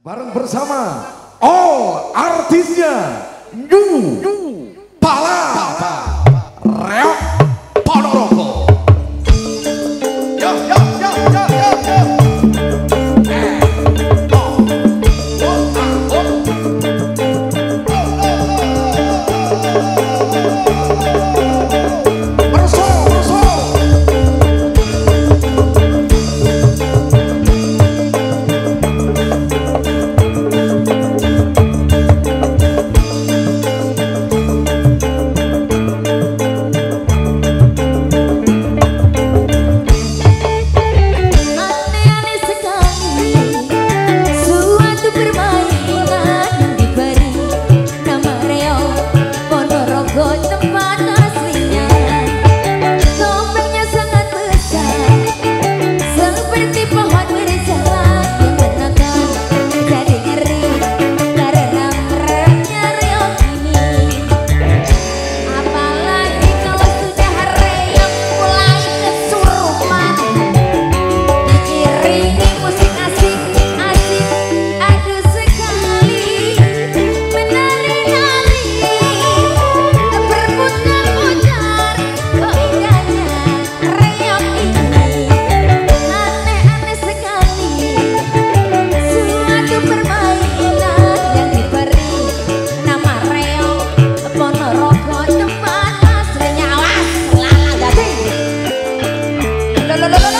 bareng bersama all artisnya New Palapa Reok Ponorogo. Yo yo yo yo yo la, la.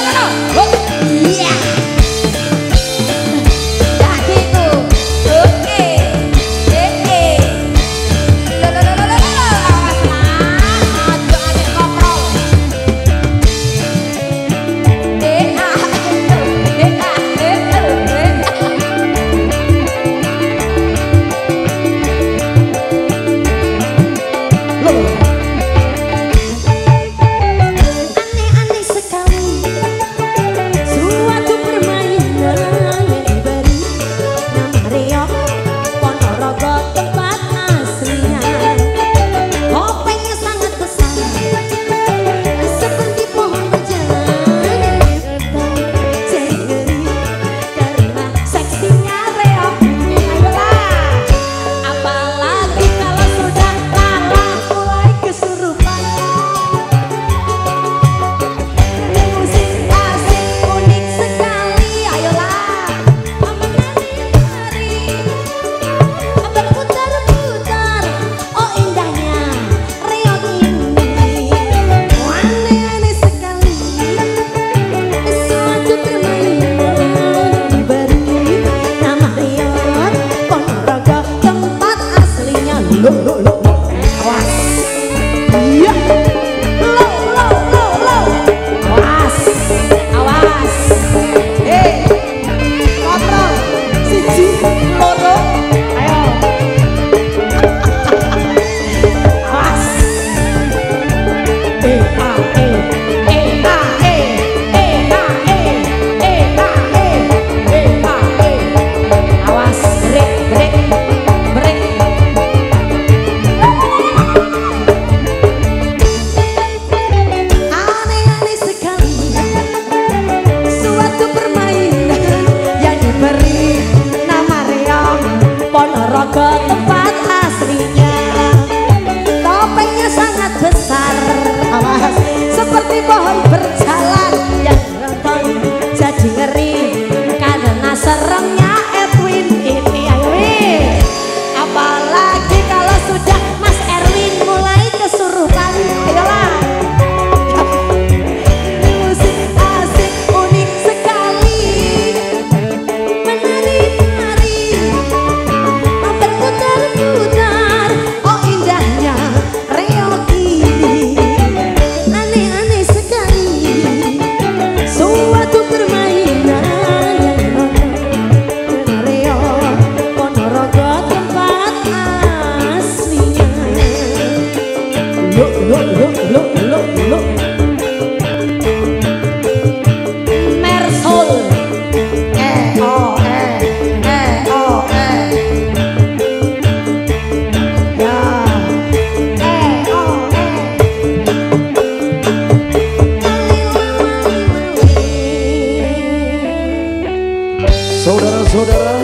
Saudara-saudara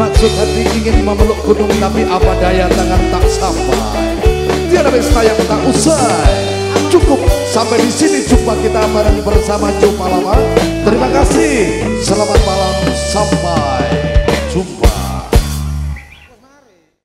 Maksud hati ingin memeluk gunung Tapi apa daya tangan tak sampai. Tiada pesta yang tak usai. Cukup sampai di sini jumpa kita bareng bersama Jumpa Lama. Terima kasih. Selamat malam Sampai.